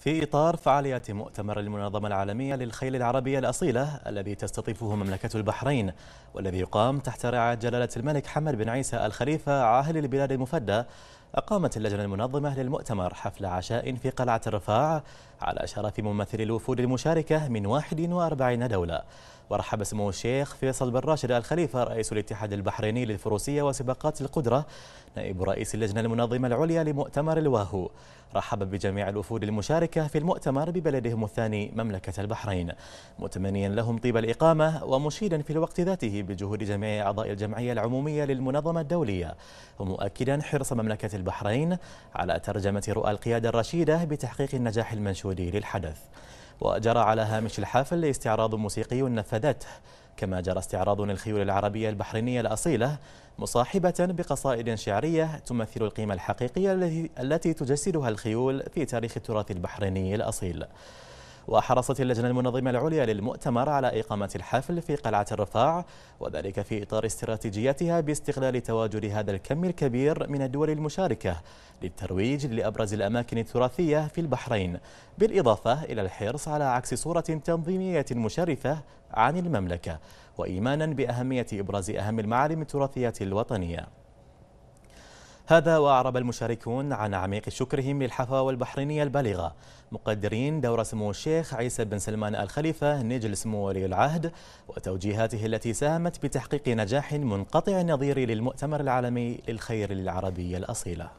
في إطار فعاليات مؤتمر المنظمة العالمية للخيل العربية الأصيلة الذي تستضيفه مملكة البحرين والذي يقام تحت رعاية جلالة الملك حمد بن عيسى الخليفة عاهل البلاد المفدى أقامت اللجنة المنظمة للمؤتمر حفل عشاء في قلعة الرفاع على شرف ممثلي الوفود المشاركة من 41 دولة. ورحب سمو الشيخ فيصل بن راشد الخليفة رئيس الاتحاد البحريني للفروسية وسباقات القدرة نائب رئيس اللجنة المنظمة العليا لمؤتمر الواهو رحب بجميع الوفود المشاركة في المؤتمر ببلدهم الثاني مملكة البحرين. متمنيا لهم طيب الإقامة ومشيدا في الوقت ذاته بجهود جميع أعضاء الجمعية العمومية للمنظمة الدولية. ومؤكدا حرص مملكة البحرين على ترجمة رؤى القيادة الرشيدة بتحقيق النجاح المنشود للحدث. وجرى على هامش الحافل استعراض موسيقي نفذته. كما جرى استعراض للخيول العربية البحرينية الأصيلة مصاحبة بقصائد شعرية تمثل القيمة الحقيقية التي تجسدها الخيول في تاريخ التراث البحريني الأصيل. وحرصت اللجنة المنظمة العليا للمؤتمر على إقامة الحفل في قلعة الرفاع وذلك في إطار استراتيجيتها باستغلال تواجد هذا الكم الكبير من الدول المشاركة للترويج لأبرز الأماكن التراثية في البحرين بالإضافة إلى الحرص على عكس صورة تنظيمية مشرفة عن المملكة وإيمانا بأهمية إبراز أهم المعالم التراثية الوطنية. هذا وأعرب المشاركون عن عميق شكرهم للحفاوة البحرينية البالغة. مقدرين دور سمو الشيخ عيسى بن سلمان الخليفة نجل سمو ولي العهد وتوجيهاته التي ساهمت بتحقيق نجاح منقطع النظير للمؤتمر العالمي للخير العربي الأصيلة.